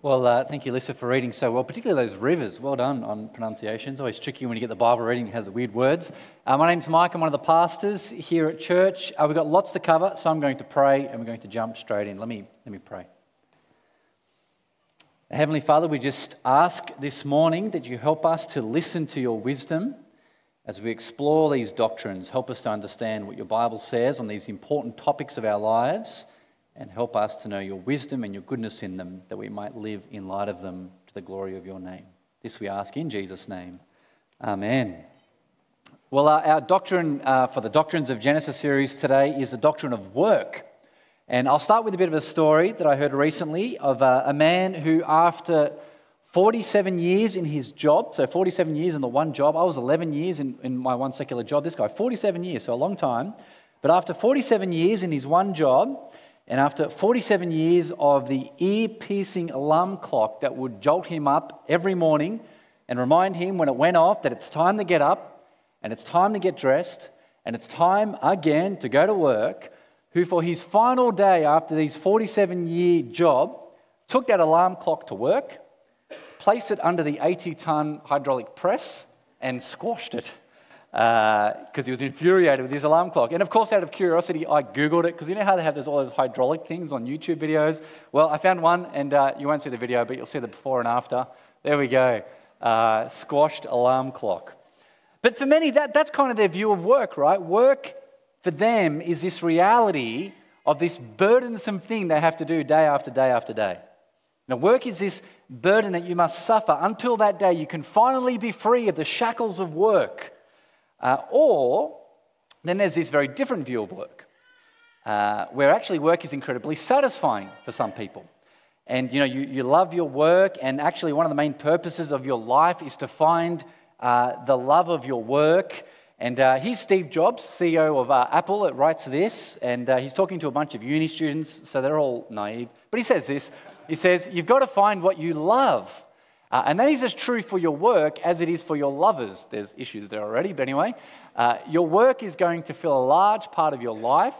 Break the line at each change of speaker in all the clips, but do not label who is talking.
Well, uh, thank you, Lisa, for reading so well, particularly those rivers. Well done on pronunciation. It's always tricky when you get the Bible reading, it has weird words. Uh, my name's Mike, I'm one of the pastors here at church. Uh, we've got lots to cover, so I'm going to pray and we're going to jump straight in. Let me, let me pray. Heavenly Father, we just ask this morning that you help us to listen to your wisdom as we explore these doctrines. Help us to understand what your Bible says on these important topics of our lives and help us to know your wisdom and your goodness in them, that we might live in light of them to the glory of your name. This we ask in Jesus' name. Amen. Well, uh, our doctrine uh, for the Doctrines of Genesis series today is the doctrine of work. And I'll start with a bit of a story that I heard recently of uh, a man who, after 47 years in his job, so 47 years in the one job, I was 11 years in, in my one secular job. This guy, 47 years, so a long time. But after 47 years in his one job, and after 47 years of the ear piercing alarm clock that would jolt him up every morning and remind him when it went off that it's time to get up and it's time to get dressed and it's time again to go to work, who for his final day after his 47 year job took that alarm clock to work, placed it under the 80 ton hydraulic press, and squashed it because uh, he was infuriated with his alarm clock. And of course, out of curiosity, I Googled it because you know how they have those, all those hydraulic things on YouTube videos? Well, I found one, and uh, you won't see the video, but you'll see the before and after. There we go. Uh, squashed alarm clock. But for many, that, that's kind of their view of work, right? Work for them is this reality of this burdensome thing they have to do day after day after day. Now, work is this burden that you must suffer until that day you can finally be free of the shackles of work uh, or then there's this very different view of work, uh, where actually work is incredibly satisfying for some people. And you know, you, you love your work, and actually, one of the main purposes of your life is to find uh, the love of your work. And uh, here's Steve Jobs, CEO of uh, Apple, that writes this, and uh, he's talking to a bunch of uni students, so they're all naive. But he says this He says, You've got to find what you love. Uh, and that is as true for your work as it is for your lovers. There's issues there already, but anyway, uh, your work is going to fill a large part of your life,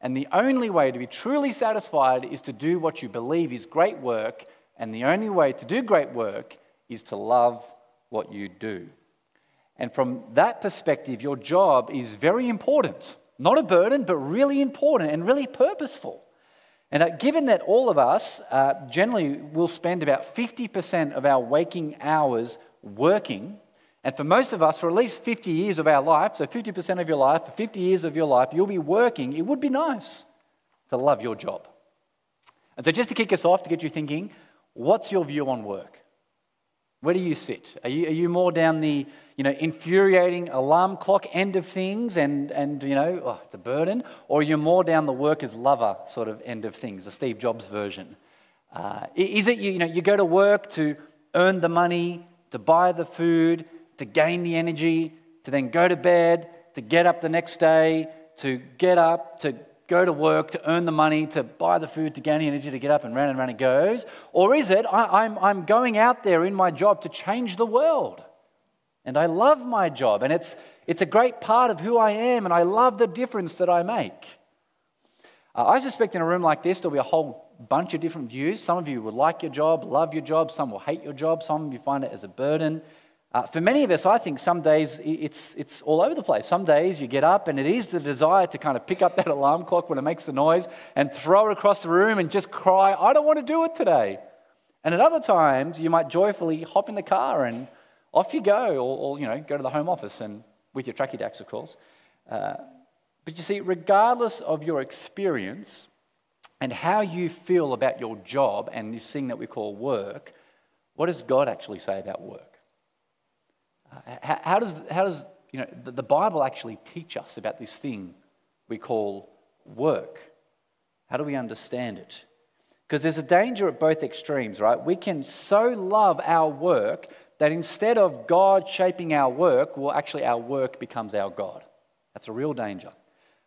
and the only way to be truly satisfied is to do what you believe is great work, and the only way to do great work is to love what you do. And from that perspective, your job is very important. Not a burden, but really important and really purposeful. And given that all of us uh, generally will spend about 50% of our waking hours working, and for most of us, for at least 50 years of our life, so 50% of your life, for 50 years of your life, you'll be working, it would be nice to love your job. And so, just to kick us off, to get you thinking, what's your view on work? Where do you sit? Are you, are you more down the you know, infuriating alarm clock end of things and, and you know, oh, it's a burden? Or are you more down the worker's lover sort of end of things, the Steve Jobs version? Uh, is it you, you know, you go to work to earn the money, to buy the food, to gain the energy, to then go to bed, to get up the next day, to get up, to go to work to earn the money, to buy the food, to gain the energy, to get up and round and round it goes? Or is it, I, I'm, I'm going out there in my job to change the world? And I love my job, and it's, it's a great part of who I am, and I love the difference that I make. Uh, I suspect in a room like this, there'll be a whole bunch of different views. Some of you will like your job, love your job, some will hate your job, some of you find it as a burden. Uh, for many of us, I think some days it's, it's all over the place. Some days you get up and it is the desire to kind of pick up that alarm clock when it makes the noise and throw it across the room and just cry, I don't want to do it today. And at other times, you might joyfully hop in the car and off you go, or, or you know, go to the home office and with your tracky dacks, of course. Uh, but you see, regardless of your experience and how you feel about your job and this thing that we call work, what does God actually say about work? How, does, how does you know, the, the Bible actually teach us about this thing we call work? How do we understand it? Because there's a danger at both extremes, right? We can so love our work that instead of God shaping our work, well, actually, our work becomes our God. That's a real danger.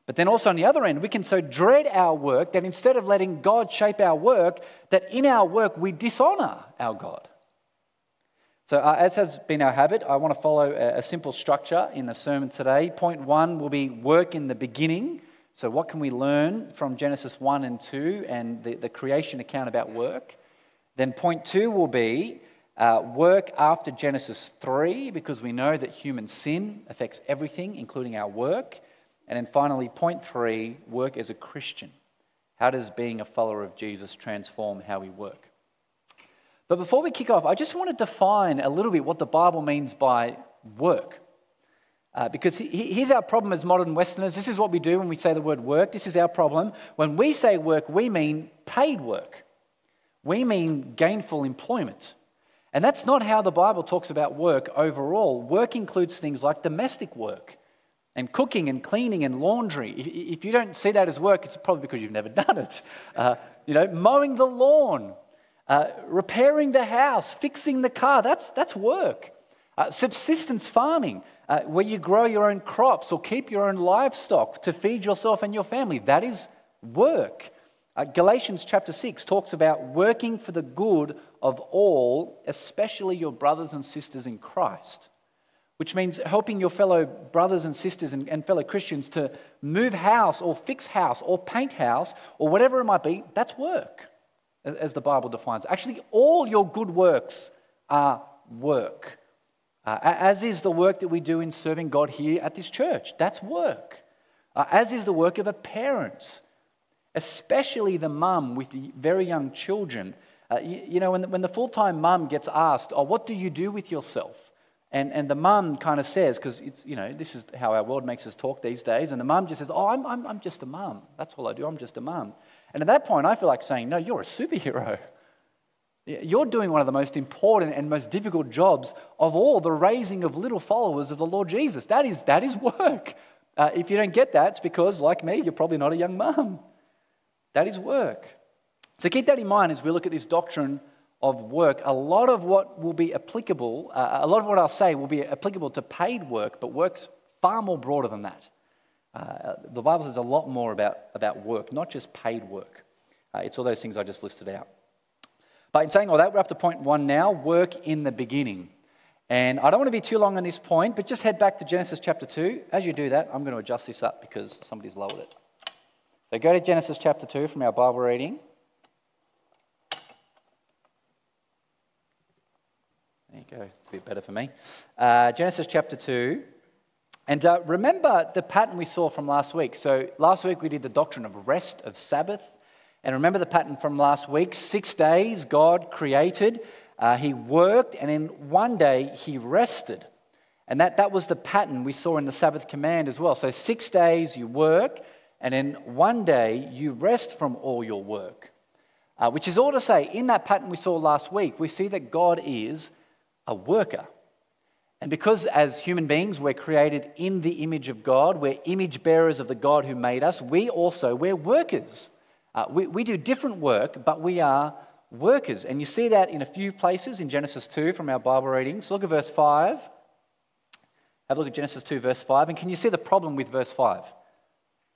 But then also on the other end, we can so dread our work that instead of letting God shape our work, that in our work we dishonor our God. So, uh, as has been our habit, I want to follow a, a, simple structure in the sermon today. Point one will be work in the beginning. So, what can we learn from Genesis 1 and 2 and the, the creation account about work? Then point two will be uh, work after Genesis 3, because we know that human sin affects everything, including our work. And then finally, point three work as a Christian. How does being a follower of Jesus transform how we work? But before we kick off, I just want to define a little bit what the Bible means by work. Uh, because he, here's our problem as modern Westerners. This is what we do when we say the word work. This is our problem. When we say work, we mean paid work, we mean gainful employment. And that's not how the Bible talks about work overall. Work includes things like domestic work and cooking and cleaning and laundry. If you don't see that as work, it's probably because you've never done it. Uh, you know, mowing the lawn, uh, repairing the house, fixing the car, that's, that's work. Uh, subsistence farming, uh, where you grow your own crops or keep your own livestock to feed yourself and your family, that is work. Uh, Galatians chapter 6 talks about working for the good of all, especially your brothers and sisters in Christ, which means helping your fellow brothers and sisters and, and fellow Christians to move house or fix house or paint house or whatever it might be. That's work, as the Bible defines. Actually, all your good works are work, uh, as is the work that we do in serving God here at this church. That's work, uh, as is the work of a parent especially the mum with the very young children. Uh, you, you, know, when the, when the full time mum gets asked, Oh, what do you do with yourself? And, and the mum kind of says, because it's, you know, this is how our world makes us talk these days, and the mum just says, Oh, I'm, I'm, I'm just a mum. That's all I do. I'm just a mum. And at that point, I feel like saying, No, you're a superhero. You're doing one of the most important and most difficult jobs of all the raising of little followers of the Lord Jesus. That is, that is work. Uh, if you don't get that, it's because, like me, you're probably not a young mum. That is work. So keep that in mind as we look at this doctrine of work. A lot of what will be applicable, uh, a lot of what I'll say will be applicable to paid work, but work's far more broader than that. Uh, the Bible says a lot more about, about work, not just paid work. Uh, it's all those things I just listed out. But in saying all that, we're up to point one now work in the beginning. And I don't want to be too long on this point, but just head back to Genesis chapter 2. As you do that, I'm going to adjust this up because somebody's lowered it. So go to Genesis chapter 2 from our Bible reading. There you go, it's a bit better for me. Uh, Genesis chapter 2. And uh, remember the pattern we saw from last week. So last week we did the doctrine of rest, of Sabbath. And remember the pattern from last week six days God created, uh, He worked, and in one day He rested. And that, that was the pattern we saw in the Sabbath command as well. So six days you work, and then one day you rest from all your work. Uh, which is all to say, in that pattern we saw last week, we see that God is a worker. And because as human beings we're created in the image of God, we're image bearers of the God who made us, we also, we're workers. Uh, we, we do different work, but we are workers. And you see that in a few places in Genesis 2 from our Bible readings. Look at verse 5. Have a look at Genesis 2, verse 5. And can you see the problem with verse 5?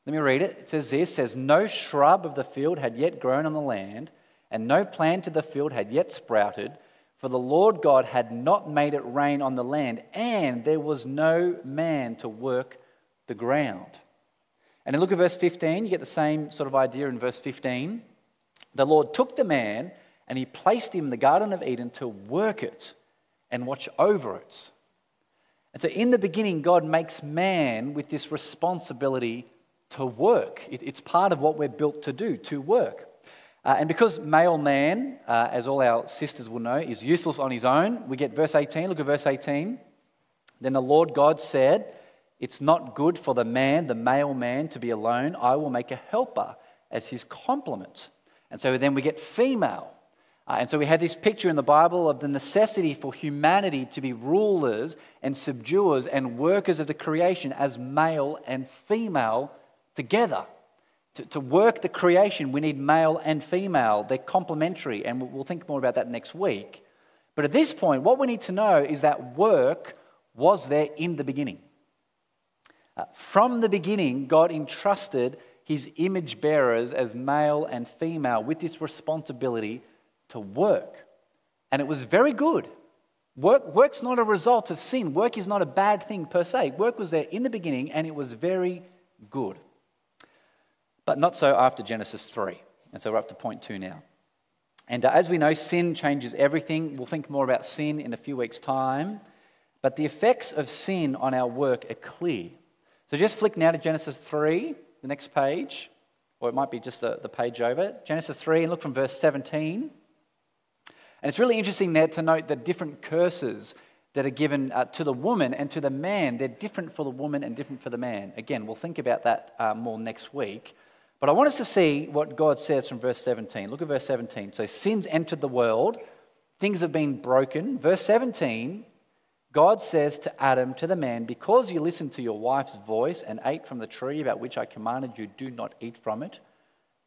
Let me read it. It says this it says, No shrub of the field had yet grown on the land, and no plant of the field had yet sprouted, for the Lord God had not made it rain on the land, and there was no man to work the ground. And then look at verse 15. You get the same sort of idea in verse 15. The Lord took the man and he placed him in the Garden of Eden to work it and watch over it. And so, in the beginning, God makes man with this responsibility to work. It's part of what we're built to do, to work. Uh, and because male man, uh, as all our sisters will know, is useless on his own, we get verse 18. Look at verse 18. Then the Lord God said, It's not good for the man, the male man, to be alone. I will make a helper as his complement. And so then we get female. Uh, and so we have this picture in the Bible of the necessity for humanity to be rulers and subduers and workers of the creation as male and female together. To, to work the creation, we need male and female. They're complementary, and we'll think more about that next week. But at this point, what we need to know is that work was there in the beginning. Uh, from the beginning, God entrusted his image bearers as male and female with this responsibility to work. And it was very good. Work, work's not a result of sin. Work is not a bad thing per se. Work was there in the beginning and it was very good. But not so after Genesis 3. And so we're up to point two now. And uh, as we know, sin changes everything. We'll think more about sin in a few weeks' time. But the effects of sin on our work are clear. So just flick now to Genesis 3, the next page, or it might be just the, the page over. Genesis 3, and look from verse 17. And it's really interesting there to note the different curses that are given uh, to the woman and to the man. They're different for the woman and different for the man. Again, we'll think about that uh, more next week. But I want us to see what God says from verse 17. Look at verse 17. So sin's entered the world, things have been broken. Verse 17, God says to Adam, to the man, Because you listened to your wife's voice and ate from the tree about which I commanded you, do not eat from it,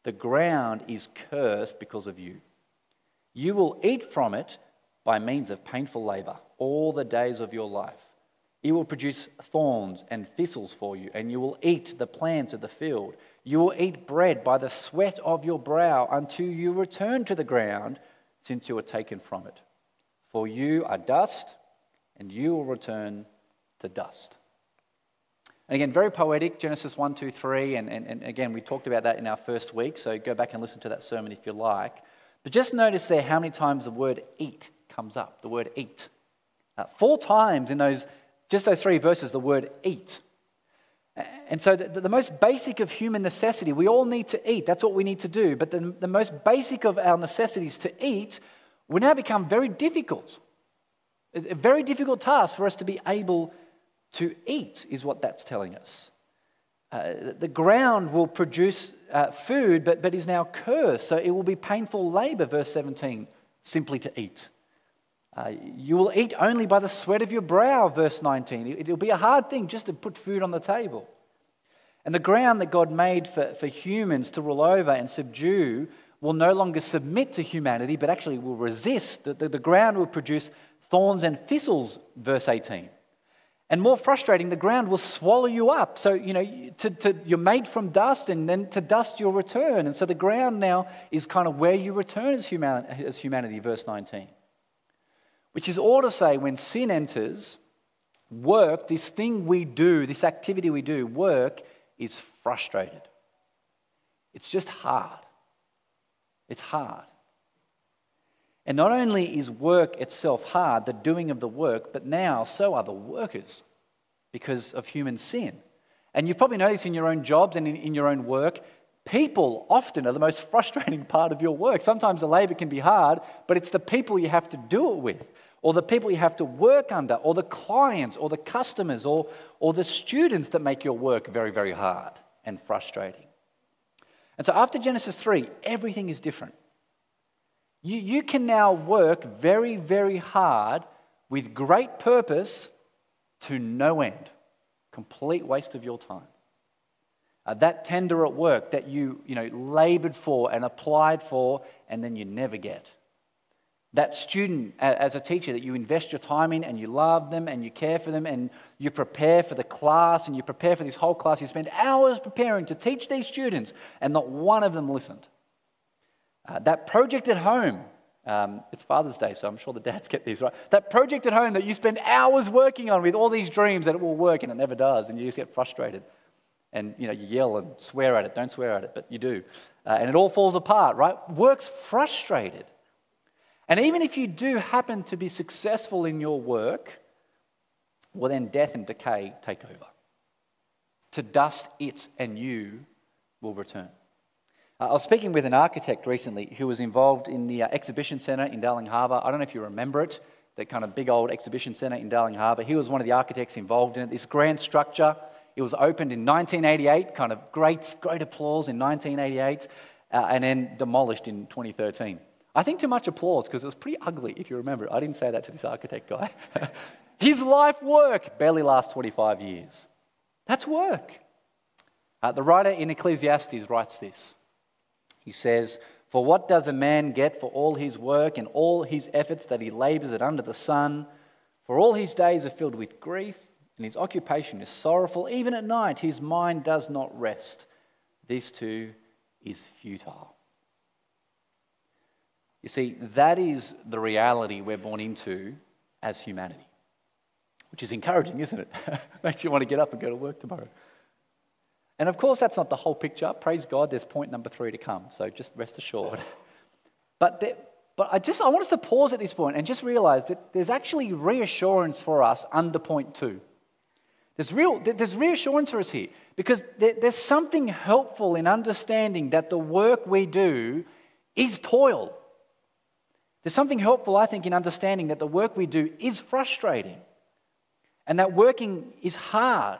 the ground is cursed because of you. You will eat from it by means of painful labor all the days of your life. It will produce thorns and thistles for you, and you will eat the plants of the field. You will eat bread by the sweat of your brow until you return to the ground, since you were taken from it. For you are dust, and you will return to dust. And again, very poetic, Genesis 1, 2, 3. And, and, and again, we talked about that in our first week, so go back and listen to that sermon if you like. But just notice there how many times the word eat comes up, the word eat. Uh, four times in those, just those three verses, the word eat. And so, the, the, most basic of human necessity, we all need to eat. That's what we need to do. But the, the most basic of our necessities to eat will now become very difficult. A very difficult task for us to be able to eat, is what that's telling us. Uh, the ground will produce uh, food, but, but is now cursed. So it will be painful labor, verse 17, simply to eat. Uh, you will eat only by the sweat of your brow, verse 19. It, will be a hard thing just to put food on the table. And the ground that God made for, for humans to rule over and subdue will no longer submit to humanity, but actually will resist. The, the, the ground will produce thorns and thistles, verse 18. And more frustrating, the ground will swallow you up. So, you know, to, to, you're made from dust, and then to dust you'll return. And so the ground now is kind of where you return as, human, as humanity, verse 19. Which is all to say, when sin enters, work, this thing we do, this activity we do, work is frustrated. It's just hard. It's hard. And not only is work itself hard, the doing of the work, but now so are the workers because of human sin. And you've probably noticed in your own jobs and in, in your own work, people often are the most frustrating part of your work. Sometimes the labor can be hard, but it's the people you have to do it with, or the people you have to work under, or the clients, or the customers, or, or the students that make your work very, very hard and frustrating. And so after Genesis 3, everything is different. You, you can now work very, very hard with great purpose to no end. Complete waste of your time. Uh, that tender at work that you, you know, labored for and applied for and then you never get. That student as a teacher that you invest your time in and you love them and you care for them and you prepare for the class and you prepare for this whole class. You spend hours preparing to teach these students and not one of them listened. Uh, that project at home, um, it's Father's Day, so I'm sure the dads get these right. That project at home that you spend hours working on with all these dreams that it will work and it never does, and you just get frustrated. And you know, you yell and swear at it. Don't swear at it, but you do. Uh, and it all falls apart, right? Work's frustrated. And even if you do happen to be successful in your work, well, then death and decay take over. To dust it and you will return. Uh, I was speaking with an architect recently who was involved in the uh, exhibition centre in Darling Harbour. I don't know if you remember it, that kind of big old exhibition centre in Darling Harbour. He was one of the architects involved in it. This grand structure, it was opened in 1988, kind of great, great applause in 1988, uh, and then demolished in 2013. I think too much applause because it was pretty ugly, if you remember. I didn't say that to this architect guy. His life work barely lasts 25 years. That's work. Uh, the writer in Ecclesiastes writes this. He says, For what does a man get for all his work and all his efforts that he labors at under the sun? For all his days are filled with grief, and his occupation is sorrowful. Even at night, his mind does not rest. This too is futile. You see, that is the reality we're born into as humanity, which is encouraging, isn't it? Makes you want to get up and go to work tomorrow. And of course, that's not the whole picture. Praise God, there's point number three to come. So just rest assured. But there, but I just I want us to pause at this point and just realize that there's actually reassurance for us under point two. There's, real, there's reassurance for us here because there's something helpful in understanding that the work we do is toil. There's something helpful, I think, in understanding that the work we do is frustrating and that working is hard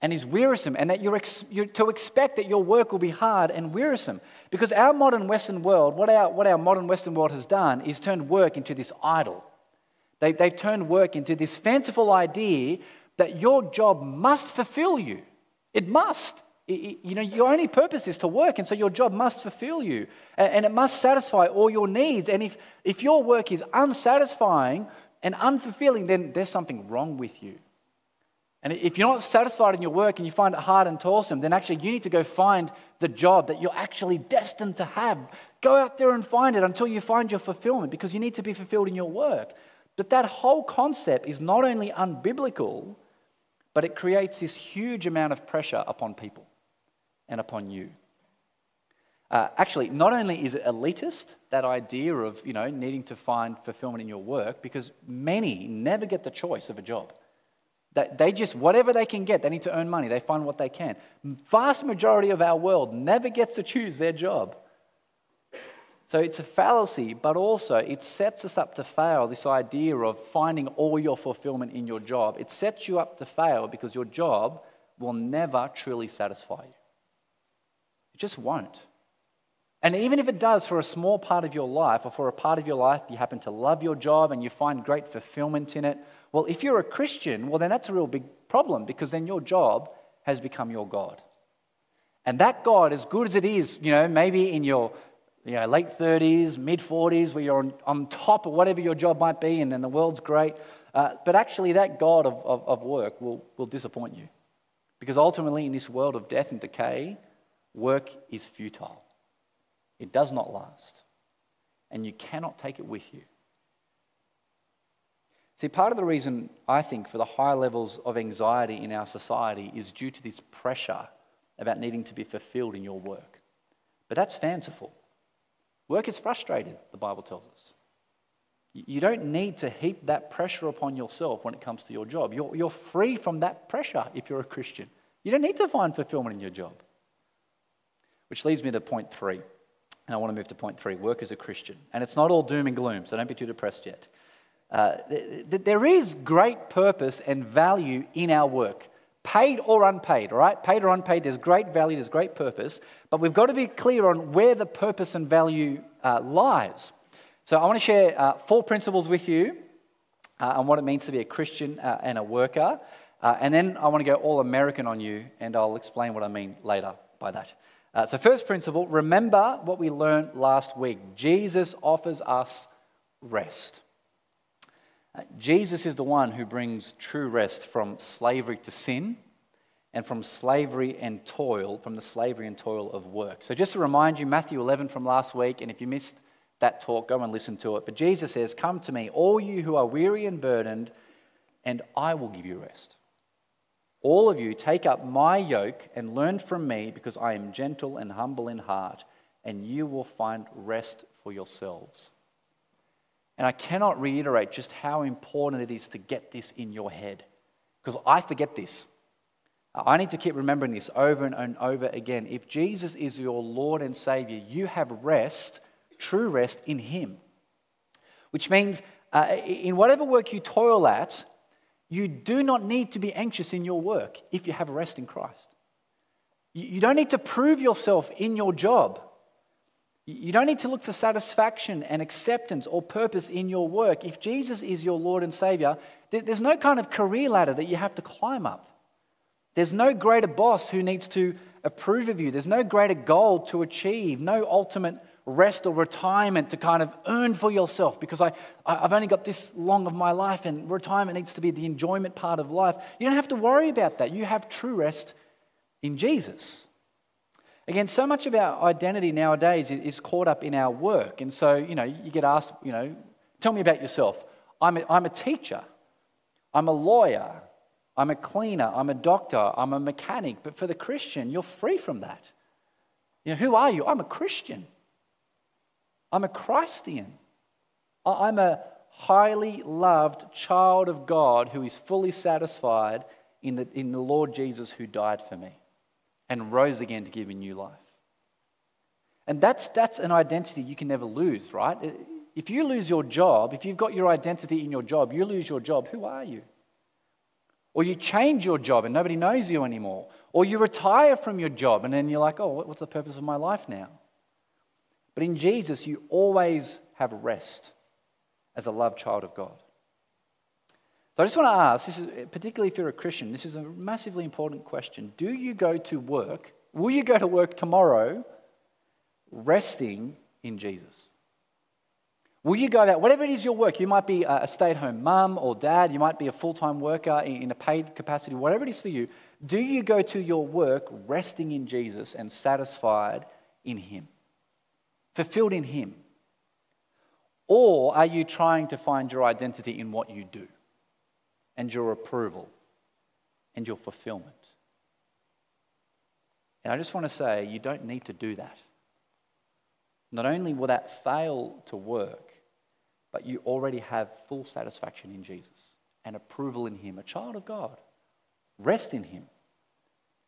and is wearisome, and that you're, ex- you're, to expect that your work will be hard and wearisome. Because our modern Western world, what our, what our modern Western world has done is turned work into this idol. They, they've turned work into this fanciful idea that your job must fulfill you. It must. You know, your only purpose is to work, and so your job must fulfill you, and, and it must satisfy all your needs. And if, if your work is unsatisfying and unfulfilling, then there's something wrong with you. And if you're not satisfied in your work and you find it hard and toilsome, then actually you need to go find the job that you're actually destined to have. Go out there and find it until you find your fulfillment because you need to be fulfilled in your work. But that whole concept is not only unbiblical, but it creates this huge amount of pressure upon people and upon you. Uh, actually, not only is it elitist, that idea of you know, needing to find fulfillment in your work, because many never get the choice of a job. They just, whatever they can get, they need to earn money. They find what they can. Vast majority of our world never gets to choose their job. So it's a fallacy, but also it sets us up to fail this idea of finding all your fulfillment in your job. It sets you up to fail because your job will never truly satisfy you. It just won't. And even if it does for a small part of your life, or for a part of your life you happen to love your job and you find great fulfillment in it, well, if you're a Christian, well, then that's a real big problem because then your job has become your God. And that God, as good as it is, you know, maybe in your you know, late 30s, mid 40s, where you're on, on, top of whatever your job might be and then the world's great, uh, but actually that God of, of, of work will, will disappoint you. Because ultimately, in this world of death and decay, work is futile. It does not last. And you cannot take it with you. See, part of the reason I think for the high levels of anxiety in our society is due to this pressure about needing to be fulfilled in your work. But that's fanciful. Work is frustrated, the Bible tells us. You don't need to heap that pressure upon yourself when it comes to your job. You're, you're free from that pressure if you're a Christian. You don't need to find fulfillment in your job. Which leads me to point three. And I want to move to point three work as a Christian. And it's not all doom and gloom, so don't be too depressed yet. Uh, there is great purpose and value in our work, paid or unpaid, all right? Paid or unpaid, there's great value, there's great purpose, but we've got to be clear on where the purpose and value uh, lies. So I want to share uh, four principles with you uh, on what it means to be a Christian uh, and a worker. Uh, and then I want to go all American on you, and I'll explain what I mean later by that. Uh, so, first principle remember what we learned last week. Jesus offers us rest. Uh, Jesus is the one who brings true rest from slavery to sin and from slavery and toil, from the slavery and toil of work. So, just to remind you, Matthew 11 from last week, and if you missed that talk, go and listen to it. But Jesus says, Come to me, all you who are weary and burdened, and I will give you rest. All of you, take up my yoke and learn from me, because I am gentle and humble in heart, and you will find rest for yourselves. And I cannot reiterate just how important it is to get this in your head because I forget this. I need to keep remembering this over and over again. If Jesus is your Lord and Savior, you have rest, true rest in Him. Which means uh, in whatever work you toil at, you do not need to be anxious in your work if you have rest in Christ. You don't need to prove yourself in your job. You don't need to look for satisfaction and acceptance or purpose in your work. If Jesus is your Lord and Savior, there's no kind of career ladder that you have to climb up. There's no greater boss who needs to approve of you. There's no greater goal to achieve, no ultimate rest or retirement to kind of earn for yourself because I, I've only got this long of my life and retirement needs to be the enjoyment part of life. You don't have to worry about that. You have true rest in Jesus. Again, so much of our identity nowadays is caught up in our work. And so, you know, you get asked, you know, tell me about yourself. I'm a, I'm a teacher, I'm a lawyer, I'm a cleaner, I'm a doctor, I'm a mechanic. But for the Christian, you're free from that. You know, who are you? I'm a Christian, I'm a Christian. I'm a highly loved child of God who is fully satisfied in the, in the Lord Jesus who died for me and rose again to give me new life. And that's, that's an identity you can never lose, right? If you lose your job, if you've got your identity in your job, you lose your job, who are you? Or you change your job and nobody knows you anymore. Or you retire from your job and then you're like, oh, what's the purpose of my life now? But in Jesus, you always have rest as a loved child of God. So I just want to ask, this is, particularly if you're a Christian, this is a massively important question. Do you go to work? Will you go to work tomorrow resting in Jesus? Will you go about whatever it is your work? You might be a stay at home mum or dad, you might be a full time worker in a paid capacity, whatever it is for you. Do you go to your work resting in Jesus and satisfied in Him? Fulfilled in Him? Or are you trying to find your identity in what you do and your approval and your fulfillment? And I just want to say, you don't need to do that. Not only will that fail to work, but you already have full satisfaction in Jesus and approval in Him, a child of God. Rest in Him.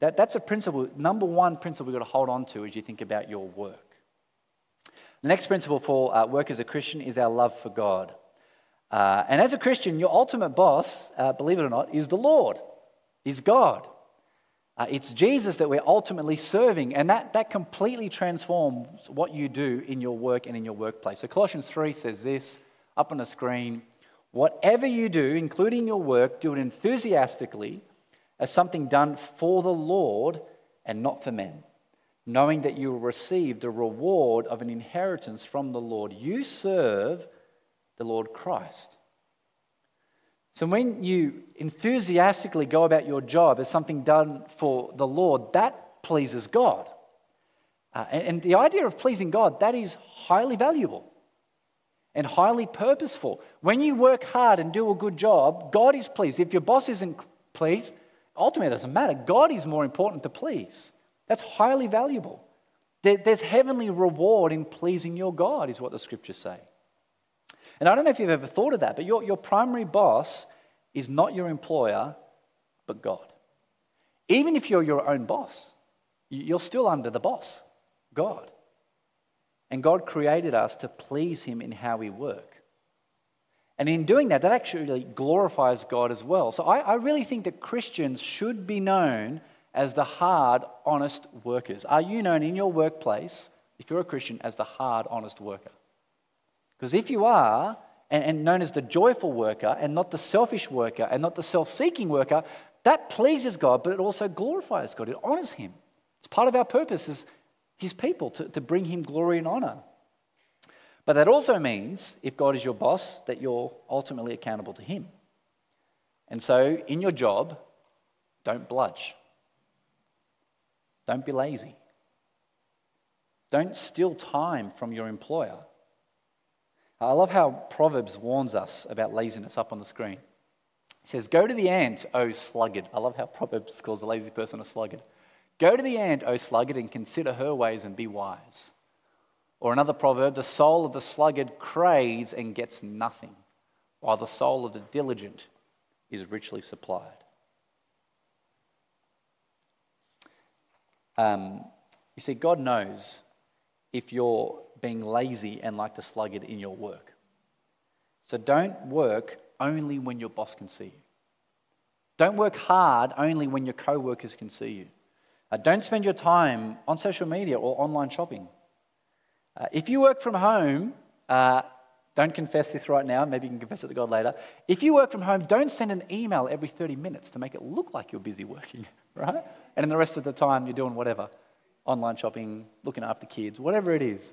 That, that's a principle, number one principle we've got to hold on to as you think about your work. The next principle for uh, work as a Christian is our love for God. Uh, and as a Christian, your ultimate boss, uh, believe it or not, is the Lord, is God. Uh, it's Jesus that we're ultimately serving, and that, that completely transforms what you do in your work and in your workplace. So Colossians 3 says this up on the screen Whatever you do, including your work, do it enthusiastically as something done for the Lord and not for men knowing that you will receive the reward of an inheritance from the Lord. You serve the Lord Christ. So when you enthusiastically go about your job as something done for the Lord, that pleases God. Uh, and, and the idea of pleasing God, that is highly valuable and highly purposeful. When you work hard and do a good job, God is pleased. If your boss isn't pleased, ultimately it doesn't matter. God is more important to please. That's highly valuable. There's heavenly reward in pleasing your God, is what the scriptures say. And I don't know if you've ever thought of that, but your, your primary boss is not your employer, but God. Even if you're your own boss, you're still under the boss, God. And God created us to please Him in how we work. And in doing that, that actually glorifies God as well. So I, I really think that Christians should be known as the hard, honest workers? Are you known in your workplace, if you're a Christian, as the hard, honest worker? Because if you are, and, and known as the joyful worker, and not the selfish worker, and not the self seeking worker, that pleases God, but it also glorifies God. It honors Him. It's part of our purpose as His people to, to bring Him glory and honor. But that also means, if God is your boss, that you're ultimately accountable to Him. And so, in your job, don't bludge. Don't be lazy. Don't steal time from your employer. I love how Proverbs warns us about laziness up on the screen. It says, Go to the ant, O sluggard. I love how Proverbs calls a lazy person a sluggard. Go to the ant, O sluggard, and consider her ways and be wise. Or another proverb, the soul of the sluggard craves and gets nothing, while the soul of the diligent is richly supplied. Um, you see, God knows if you're being lazy and like the sluggard in your work. So don't work only when your boss can see you. Don't work hard only when your co workers can see you. Uh, don't spend your time on social media or online shopping. Uh, if you work from home, uh, don't confess this right now, maybe you can confess it to God later. If you work from home, don't send an email every 30 minutes to make it look like you're busy working, right? And then the rest of the time, you're doing whatever online shopping, looking after kids, whatever it is.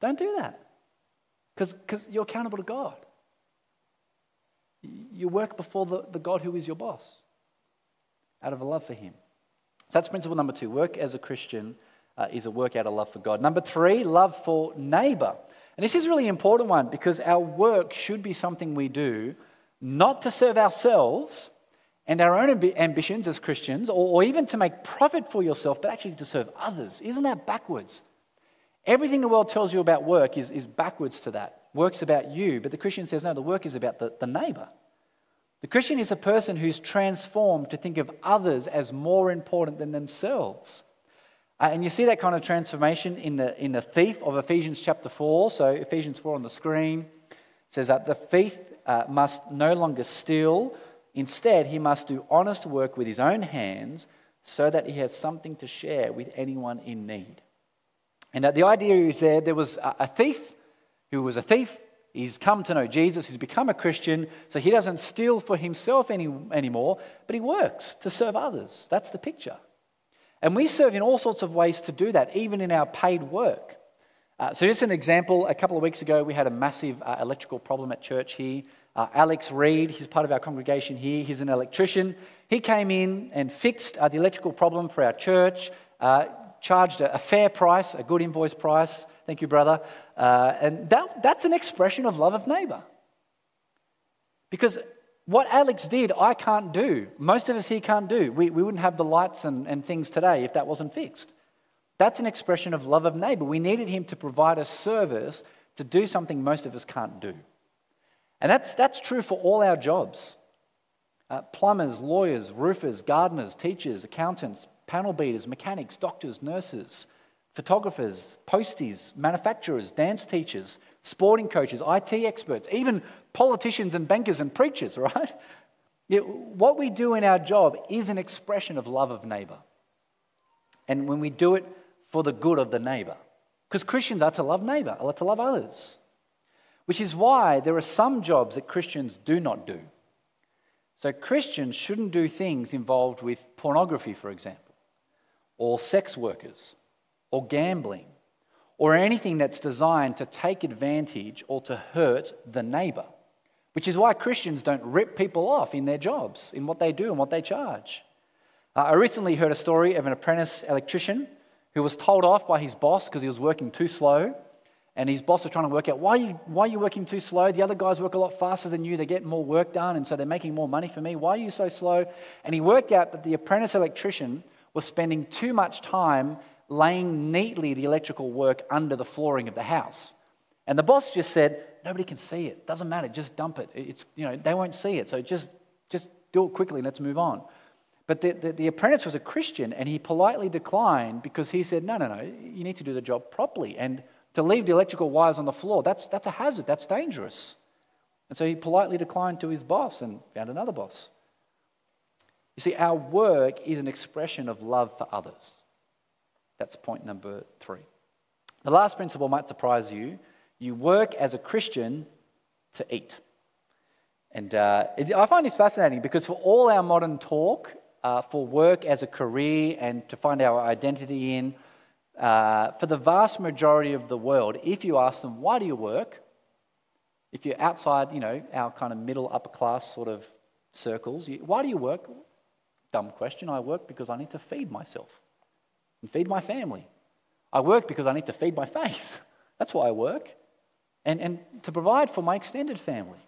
Don't do that because you're accountable to God. You work before the, the God who is your boss out of a love for Him. So that's principle number two. Work as a Christian uh, is a work out of love for God. Number three, love for neighbor. And this is a really important one because our work should be something we do not to serve ourselves and our own amb- ambitions as Christians, or, or even to make profit for yourself, but actually to serve others. Isn't that backwards? Everything the world tells you about work is, is backwards to that. work's about you, but the Christian says, no, the work is about the, the neighbor. The Christian is a person who's transformed to think of others as more important than themselves. Uh, and you see that kind of transformation in the, in the thief of Ephesians chapter 4. So, Ephesians 4 on the screen says that the thief uh, must no longer steal. Instead, he must do honest work with his own hands so that he has something to share with anyone in need. And the idea is there, there was a, a thief who was a thief. He's come to know Jesus. He's become a Christian. So he doesn't steal for himself any, anymore, but he works to serve others. That's the picture. And we serve in all sorts of ways to do that, even in our paid work. Uh, so, just an example a couple of weeks ago, we had a massive uh, electrical problem at church here. Uh, Alex Reed, he's part of our congregation here, he's an electrician. He came in and fixed uh, the electrical problem for our church, uh, charged a, a, fair price, a good invoice price. Thank you, brother. Uh, and that, that's an expression of love of neighbor. Because what Alex did, I can't do. Most of us here can't do. We, we wouldn't have the lights and, and things today if that wasn't fixed. That's an expression of love of neighbor. We needed him to provide a service to do something most of us can't do. And that's, that's true for all our jobs uh, plumbers, lawyers, roofers, gardeners, teachers, accountants, panel beaters, mechanics, doctors, nurses, photographers, posties, manufacturers, dance teachers, sporting coaches, IT experts, even politicians and bankers and preachers, right? Yet what we do in our job is an expression of love of neighbor. And when we do it for the good of the neighbor, because Christians are to love neighbor, are to love others. Which is why there are some jobs that Christians do not do. So Christians shouldn't do things involved with pornography, for example, or sex workers, or gambling, or anything that's designed to take advantage or to hurt the neighbor. Which is why Christians don't rip people off in their jobs, in what they do and what they charge. Uh, I recently heard a story of an apprentice electrician who was told off by his boss because he was working too slow. And his boss was trying to work out why are, you, why are you working too slow? The other guys work a lot faster than you. They get more work done, and so they're making more money for me. Why are you so slow? And he worked out that the apprentice electrician was spending too much time laying neatly the electrical work under the flooring of the house. And the boss just said, Nobody can see it. Doesn't matter. Just dump it. It's, you know, they won't see it. So just, just do it quickly. And let's move on. But the, the, the, apprentice was a Christian and he politely declined because he said, No, no, no, you need to do the job properly. And to leave the electrical wires on the floor, that's, that's a hazard, that's dangerous. And so he politely declined to his boss and found another boss. You see, our work is an expression of love for others. That's point number three. The last principle might surprise you. You work as a Christian to eat. And uh, I find this fascinating because for all our modern talk, uh, for work as a career and to find our identity in, uh, for the vast majority of the world, if you ask them, why do you work? If you're outside, you know, our kind of middle upper class sort of circles, you, why do you work? Dumb question. I work because I need to feed myself and feed my family. I work because I need to feed my face. That's why I work. And, and to provide for my extended family.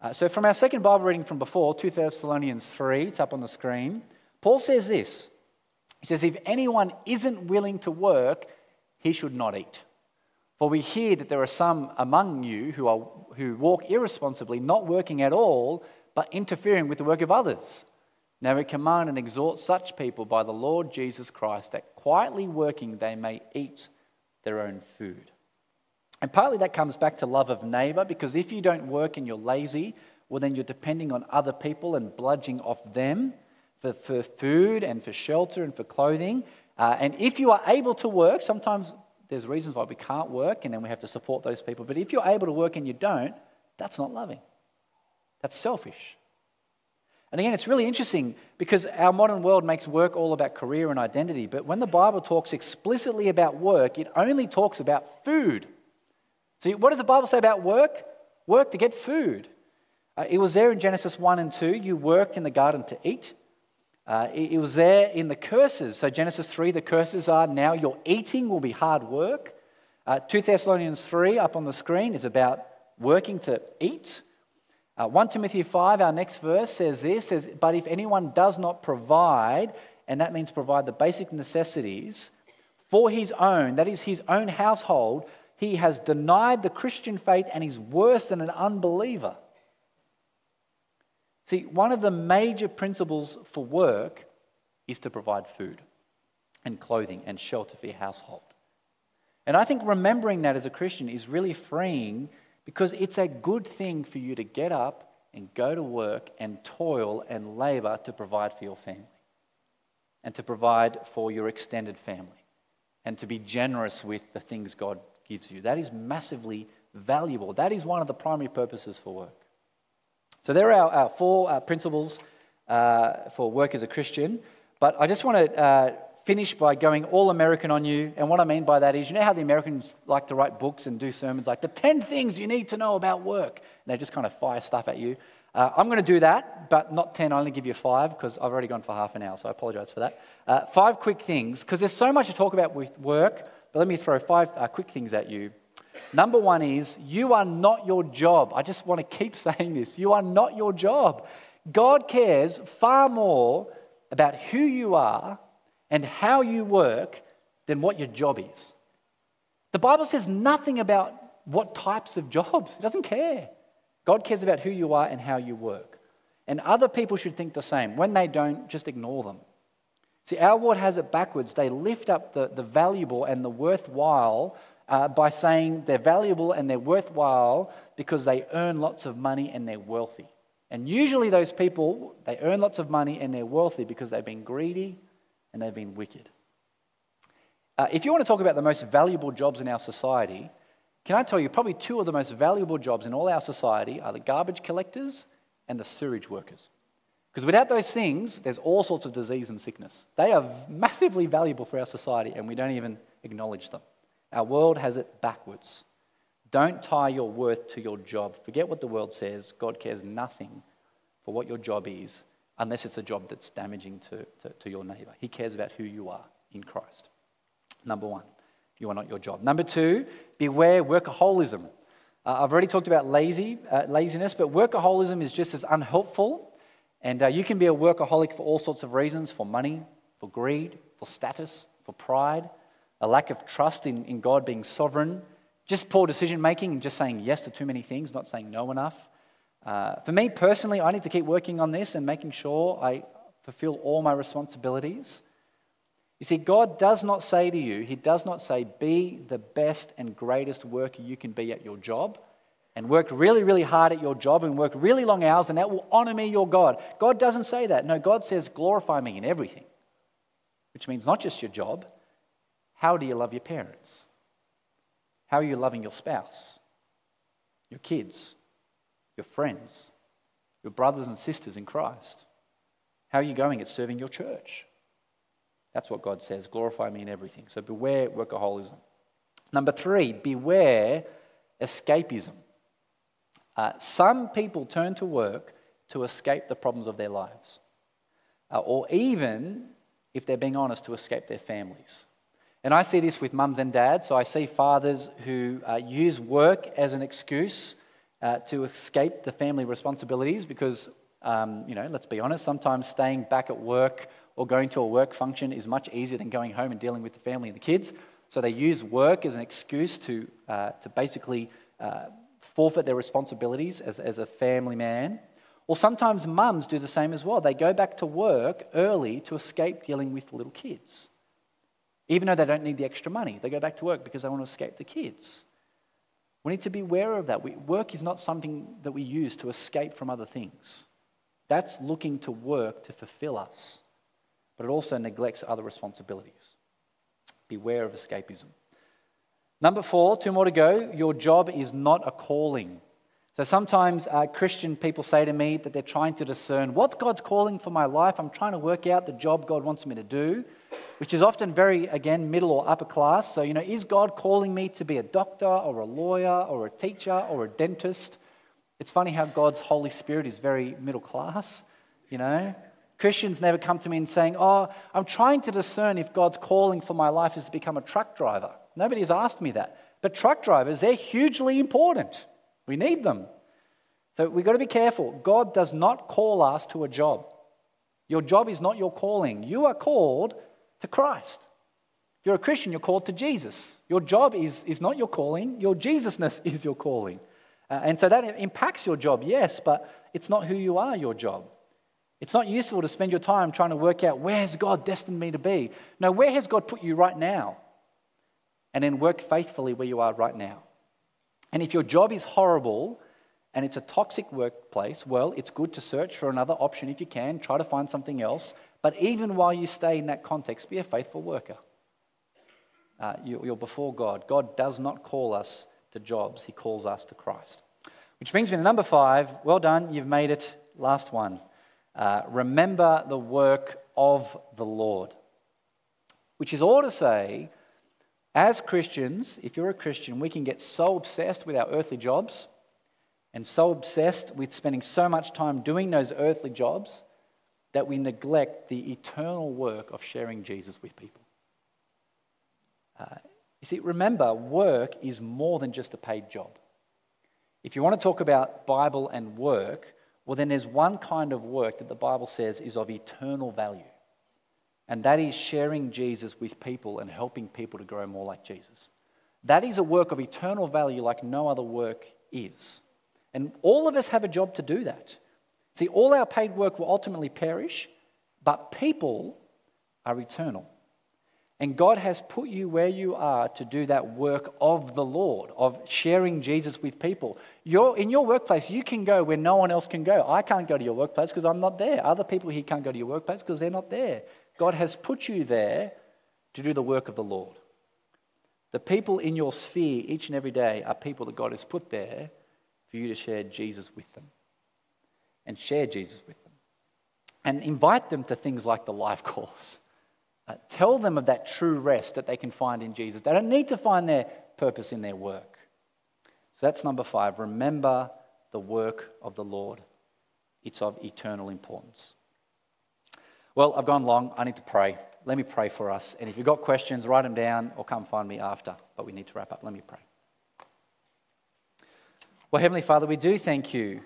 Uh, so, from our second Bible reading from before, 2 Thessalonians 3, it's up on the screen, Paul says this He says, If anyone isn't willing to work, he should not eat. For we hear that there are some among you who, are, who walk irresponsibly, not working at all, but interfering with the work of others. Now we command and exhort such people by the Lord Jesus Christ that quietly working they may eat their own food. And partly that comes back to love of neighbor, because if you don't work and you're lazy, well, then you're depending on other people and bludging off them for, for food and for shelter and for clothing. Uh, and if you are able to work, sometimes there's reasons why we can't work and then we have to support those people. But if you're able to work and you don't, that's not loving. That's selfish. And again, it's really interesting because our modern world makes work all about career and identity. But when the Bible talks explicitly about work, it only talks about food. See, what does the Bible say about work? Work to get food. Uh, it was there in Genesis 1 and 2. You worked in the garden to eat. Uh, it, it was there in the curses. So, Genesis 3, the curses are now your eating will be hard work. Uh, 2 Thessalonians 3 up on the screen is about working to eat. Uh, 1 Timothy 5, our next verse says this says, But if anyone does not provide, and that means provide the basic necessities for his own, that is his own household, he has denied the Christian faith and he's worse than an unbeliever. See, one of the major principles for work is to provide food and clothing and shelter for your household. And I think remembering that as a Christian is really freeing because it's a good thing for you to get up and go to work and toil and labor to provide for your family and to provide for your extended family and to be generous with the things God gives you. That is massively valuable. That is one of the primary purposes for work. So, there are our, our four uh, principles uh, for work as a Christian. But I just want to uh, finish by going all American on you. And what I mean by that is, you know how the Americans like to write books and do sermons like the 10 things you need to know about work? And they just kind of fire stuff at you. Uh, I'm going to do that, but not 10. I only give you five because I've already gone for half an hour, so I apologize for that. Uh, five quick things, because there's so much to talk about with work, but let me throw five uh, quick things at you. Number one is, you are not your job. I just want to keep saying this. You are not your job. God cares far more about who you are and how you work than what your job is. The Bible says nothing about what types of jobs, it doesn't care. God cares about who you are and how you work. And other people should think the same. When they don't, just ignore them. See, our world has it backwards. They lift up the, the valuable and the worthwhile uh, by saying they're valuable and they're worthwhile because they earn lots of money and they're wealthy. And usually, those people, they earn lots of money and they're wealthy because they've been greedy and they've been wicked. Uh, if you want to talk about the most valuable jobs in our society, can I tell you, probably two of the most valuable jobs in all our society are the garbage collectors and the sewage workers. Because without those things, there's all sorts of disease and sickness. They are massively valuable for our society, and we don't even acknowledge them. Our world has it backwards. Don't tie your worth to your job. Forget what the world says. God cares nothing for what your job is unless it's a job that's damaging to, to, to, your neighbor. He cares about who you are in Christ. Number one, you are not your job. Number two, beware workaholism. Uh, I've already talked about lazy, uh, laziness, but workaholism is just as unhelpful. And uh, you can be a workaholic for all sorts of reasons for money, for greed, for status, for pride, a lack of trust in, in God being sovereign just poor decision making just saying yes to too many things, not saying no enough. Uh, for me personally, I need to keep working on this and making sure I fulfill all my responsibilities. You see, God does not say to you, He does not say, be the best and greatest worker you can be at your job and work really, really hard at your job and work really long hours and that will honor me, your God. God doesn't say that. No, God says, glorify me in everything, which means not just your job. How do you love your parents? How are you loving your spouse, your kids, your friends, your brothers and sisters in Christ? How are you going at serving your church? That's what God says glorify me in everything. So beware workaholism. Number three, beware escapism. Uh, some people turn to work to escape the problems of their lives, uh, or even, if they're being honest, to escape their families. And I see this with mums and dads. So I see fathers who uh, use work as an excuse uh, to escape the family responsibilities because, um, you know, let's be honest, sometimes staying back at work or going to a work function is much easier than going home and dealing with the family and the kids. So they use work as an excuse to, uh, to basically uh, forfeit their responsibilities as, as a family man. Or sometimes mums do the same as well. They go back to work early to escape dealing with little kids. Even though they don't need the extra money, they go back to work because they want to escape the kids. We need to be aware of that. We, work is not something that we use to escape from other things. That's looking to work to fulfill us, but it also neglects other responsibilities. Beware of escapism. Number four, two more to go. Your job is not a calling. So sometimes uh, Christian people say to me that they're trying to discern what's God's calling for my life. I'm trying to work out the job God wants me to do which is often very, again, middle or upper class. So, you know, is God calling me to be a doctor or a lawyer or a teacher or a dentist? It's funny how God's Holy Spirit is very middle class, you know. Christians never come to me and saying, Oh, I'm trying to discern if God's calling for my life is to become a truck driver. Nobody has asked me that. But truck drivers, they're hugely important. We need them. So we've got to be careful. God does not call us to a job. Your job is not your calling. You are called to Christ. If you're a Christian, you're called to Jesus. Your job is, is not your calling, your Jesusness is your calling. Uh, and so that impacts your job, yes, but it's not who you are, your job. It's not useful to spend your time trying to work out where's God destined me to be. No, where has God put you right now? And then work faithfully where you are right now. And if your job is horrible and it's a toxic workplace, well, it's good to search for another option if you can, try to find something else. But even while you stay in that context, be a faithful worker. Uh, you're before God. God does not call us to jobs, He calls us to Christ. Which brings me to number five. Well done, you've made it. Last one. Uh, remember the work of the Lord. Which is all to say, as Christians, if you're a Christian, we can get so obsessed with our earthly jobs and so obsessed with spending so much time doing those earthly jobs that we neglect the eternal work of sharing Jesus with people. Uh, you see, remember, work is more than just a paid job. If you want to talk about Bible and work, well, then there's one kind of work that the Bible says is of eternal value, and that is sharing Jesus with people and helping people to grow more like Jesus. That is a work of eternal value like no other work is. And all of us have a job to do that. See, all our paid work will ultimately perish, but people are eternal. And God has put you where you are to do that work of the Lord, of sharing Jesus with people. You're, in your workplace, you can go where no one else can go. I can't go to your workplace because I'm not there. Other people here can't go to your workplace because they're not there. God has put you there to do the work of the Lord. The people in your sphere each and every day are people that God has put there for you to share Jesus with them and share Jesus with them. And invite them to things like the life course uh, tell them of that true rest that they can find in Jesus. They don't need to find their purpose in their work. So that's number five. Remember the work of the Lord, it's of eternal importance. Well, I've gone long. I need to pray. Let me pray for us. And if you've got questions, write them down or come find me after. But we need to wrap up. Let me pray. Well, Heavenly Father, we do thank you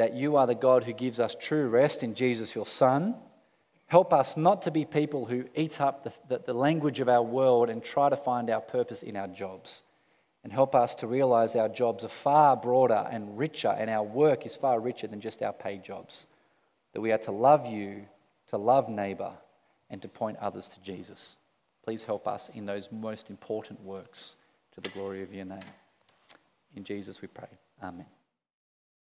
that you are the God who gives us true rest in Jesus, your Son. Help us not to be people who eat up the, the, the, language of our world and try to find our purpose in our jobs. And help us to realize our jobs are far broader and richer, and our work is far richer than just our paid jobs. That we are to love you, to love neighbor, and to point others to Jesus. Please help us in those most important works to the glory of your name. In Jesus we pray. Amen.